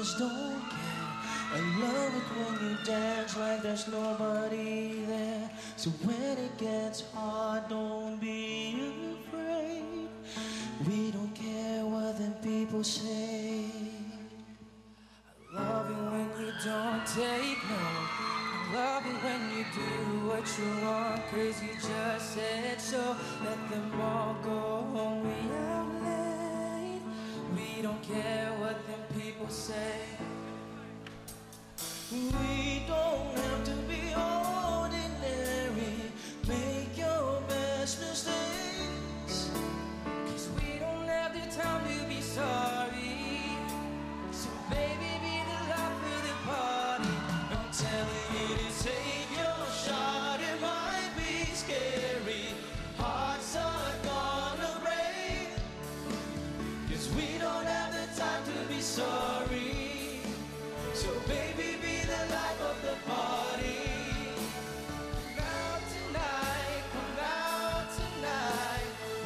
just don't care. I love it when you dance like there's nobody there. So when it gets hard, don't be afraid. We don't care what the people say. I love it when you don't take no. I love it when you do what you want, cause you just said so. Let them all go home, we out. We don't care what them people say. We don't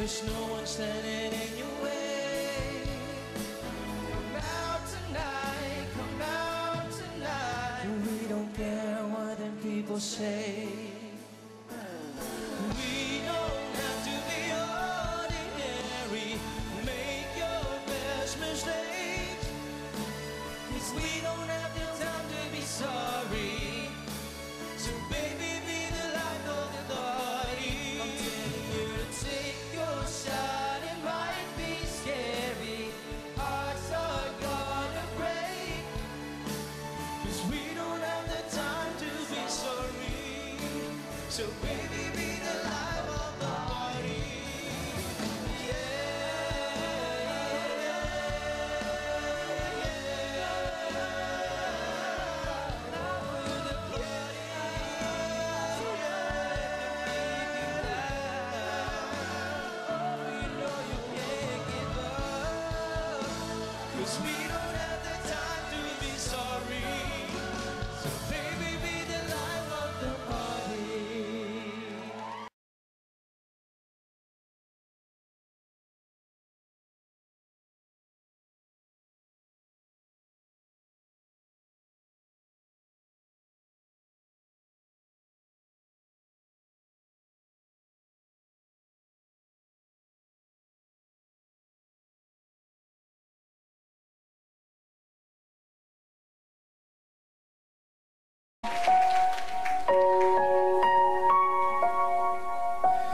There's no one standing in your way. Come out tonight, come out tonight. We don't care what them people say. So baby,